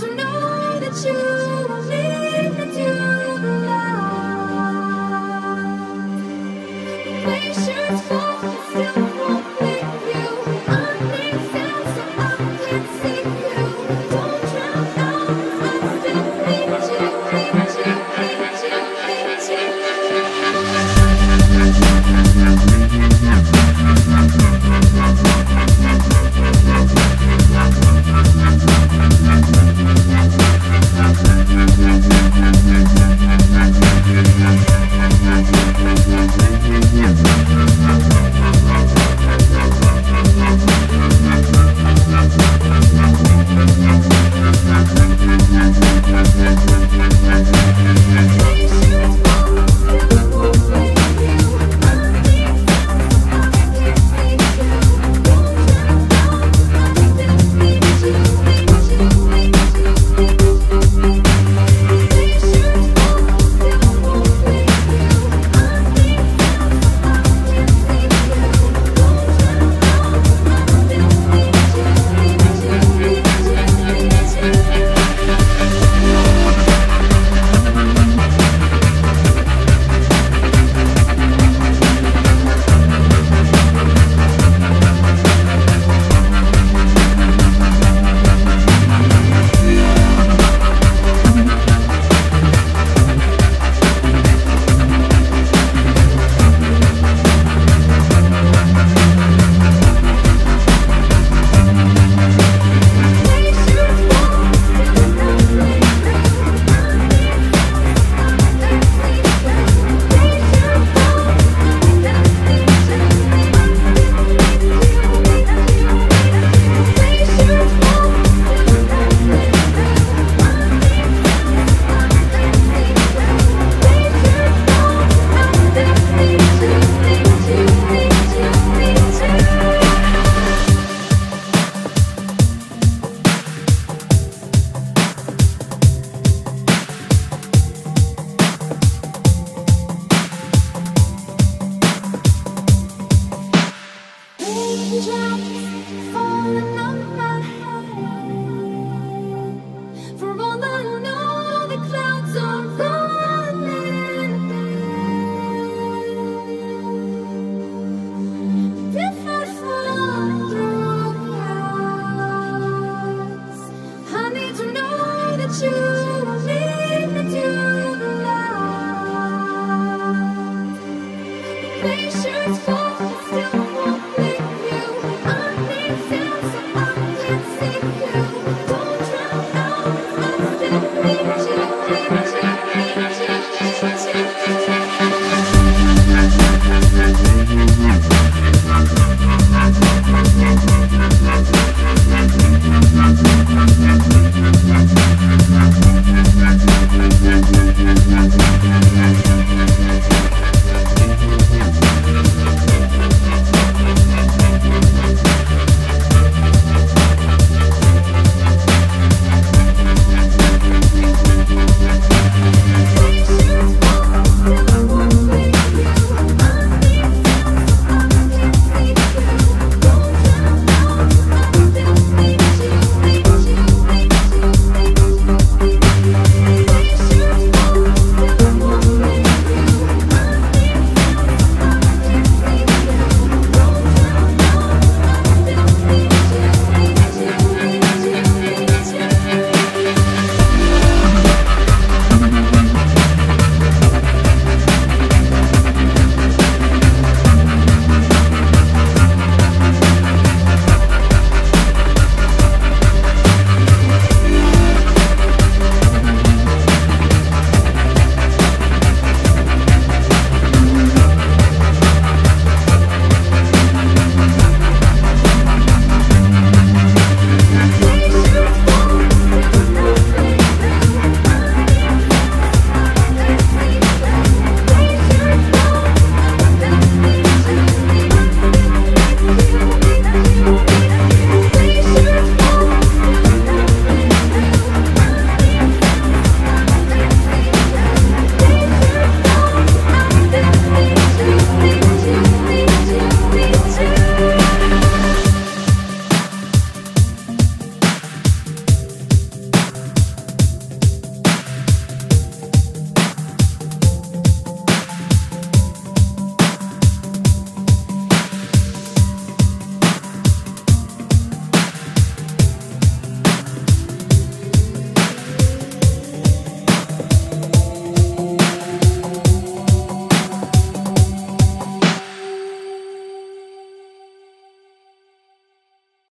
to know that you